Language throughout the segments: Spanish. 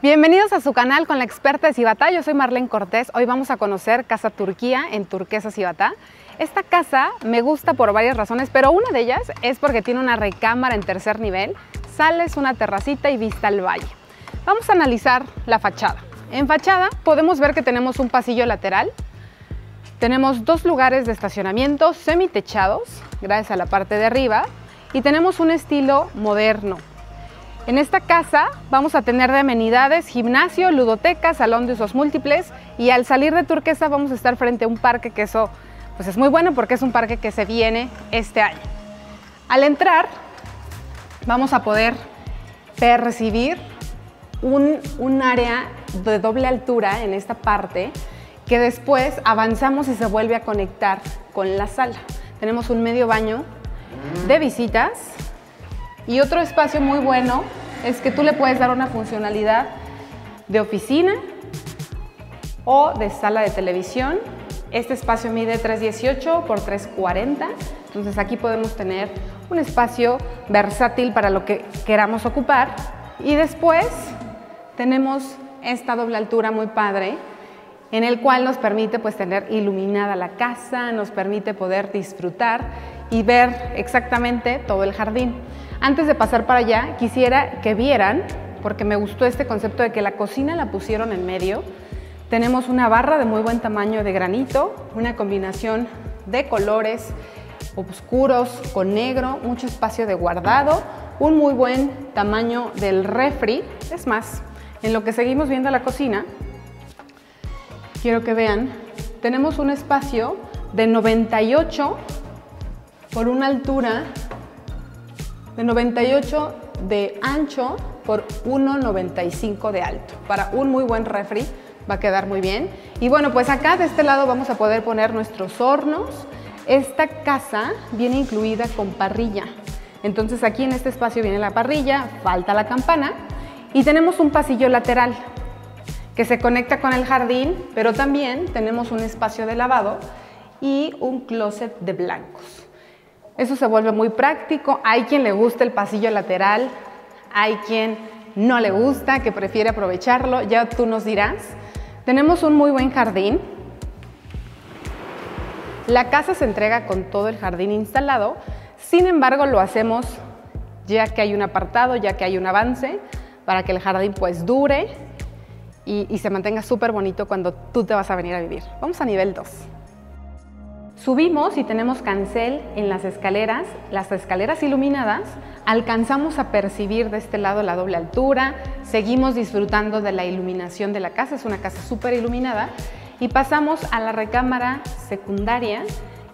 Bienvenidos a su canal con la experta de Cibatá. Yo soy Marlene Cortés. Hoy vamos a conocer Casa Turquía en Turquesa Cibatá. Esta casa me gusta por varias razones, pero una de ellas es porque tiene una recámara en tercer nivel, sales una terracita y vista al valle. Vamos a analizar la fachada. En fachada podemos ver que tenemos un pasillo lateral, tenemos dos lugares de estacionamiento semitechados, gracias a la parte de arriba, y tenemos un estilo moderno. En esta casa vamos a tener de amenidades gimnasio, ludoteca, salón de usos múltiples y al salir de Turquesa vamos a estar frente a un parque que eso pues es muy bueno porque es un parque que se viene este año. Al entrar vamos a poder percibir un, un área de doble altura en esta parte que después avanzamos y se vuelve a conectar con la sala. Tenemos un medio baño de visitas y otro espacio muy bueno es que tú le puedes dar una funcionalidad de oficina o de sala de televisión. Este espacio mide 318 por 340, entonces aquí podemos tener un espacio versátil para lo que queramos ocupar. Y después tenemos esta doble altura muy padre en el cual nos permite pues tener iluminada la casa, nos permite poder disfrutar y ver exactamente todo el jardín. Antes de pasar para allá, quisiera que vieran, porque me gustó este concepto de que la cocina la pusieron en medio. Tenemos una barra de muy buen tamaño de granito, una combinación de colores oscuros con negro, mucho espacio de guardado, un muy buen tamaño del refri. Es más, en lo que seguimos viendo la cocina, quiero que vean, tenemos un espacio de 98 por una altura de 98 de ancho por 1,95 de alto. Para un muy buen refri va a quedar muy bien. Y bueno, pues acá de este lado vamos a poder poner nuestros hornos. Esta casa viene incluida con parrilla. Entonces aquí en este espacio viene la parrilla, falta la campana y tenemos un pasillo lateral que se conecta con el jardín, pero también tenemos un espacio de lavado y un closet de blancos. Eso se vuelve muy práctico. Hay quien le gusta el pasillo lateral, hay quien no le gusta, que prefiere aprovecharlo, ya tú nos dirás. Tenemos un muy buen jardín. La casa se entrega con todo el jardín instalado, sin embargo lo hacemos ya que hay un apartado, ya que hay un avance, para que el jardín pues dure y, y se mantenga súper bonito cuando tú te vas a venir a vivir. Vamos a nivel 2. Subimos y tenemos cancel en las escaleras, las escaleras iluminadas, alcanzamos a percibir de este lado la doble altura, seguimos disfrutando de la iluminación de la casa, es una casa súper iluminada, y pasamos a la recámara secundaria,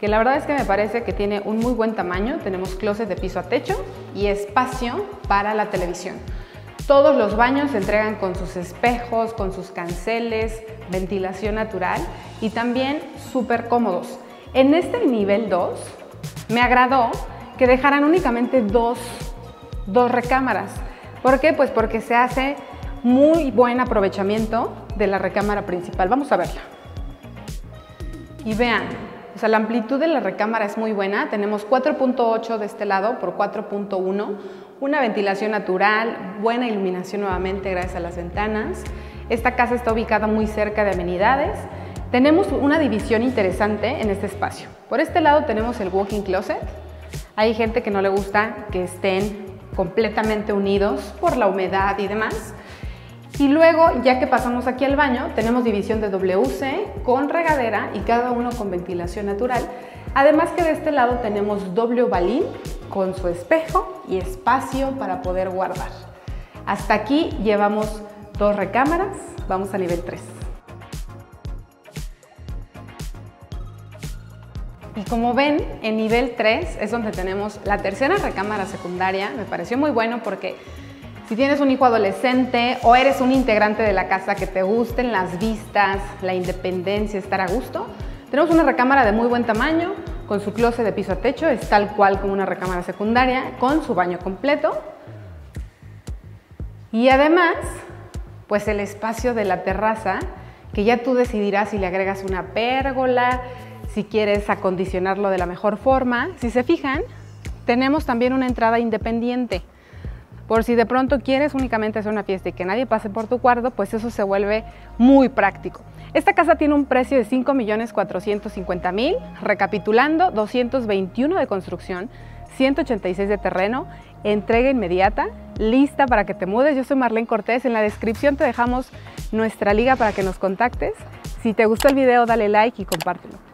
que la verdad es que me parece que tiene un muy buen tamaño, tenemos closet de piso a techo y espacio para la televisión. Todos los baños se entregan con sus espejos, con sus canceles, ventilación natural y también súper cómodos. En este nivel 2 me agradó que dejaran únicamente dos, dos recámaras. ¿Por qué? Pues porque se hace muy buen aprovechamiento de la recámara principal. Vamos a verla. Y vean, o sea, la amplitud de la recámara es muy buena. Tenemos 4.8 de este lado por 4.1. Una ventilación natural, buena iluminación nuevamente gracias a las ventanas. Esta casa está ubicada muy cerca de amenidades tenemos una división interesante en este espacio. Por este lado tenemos el walking closet. Hay gente que no le gusta que estén completamente unidos por la humedad y demás. Y luego, ya que pasamos aquí al baño, tenemos división de WC con regadera y cada uno con ventilación natural. Además que de este lado tenemos doble balín con su espejo y espacio para poder guardar. Hasta aquí llevamos dos recámaras, vamos a nivel 3. Y como ven, en nivel 3 es donde tenemos la tercera recámara secundaria. Me pareció muy bueno porque si tienes un hijo adolescente o eres un integrante de la casa que te gusten las vistas, la independencia, estar a gusto, tenemos una recámara de muy buen tamaño, con su closet de piso a techo, es tal cual como una recámara secundaria, con su baño completo. Y además, pues el espacio de la terraza, que ya tú decidirás si le agregas una pérgola, si quieres acondicionarlo de la mejor forma. Si se fijan, tenemos también una entrada independiente. Por si de pronto quieres únicamente hacer una fiesta y que nadie pase por tu cuarto, pues eso se vuelve muy práctico. Esta casa tiene un precio de 5.450.000, recapitulando 221 de construcción, 186 de terreno, entrega inmediata, lista para que te mudes. Yo soy Marlene Cortés, en la descripción te dejamos nuestra liga para que nos contactes. Si te gustó el video, dale like y compártelo.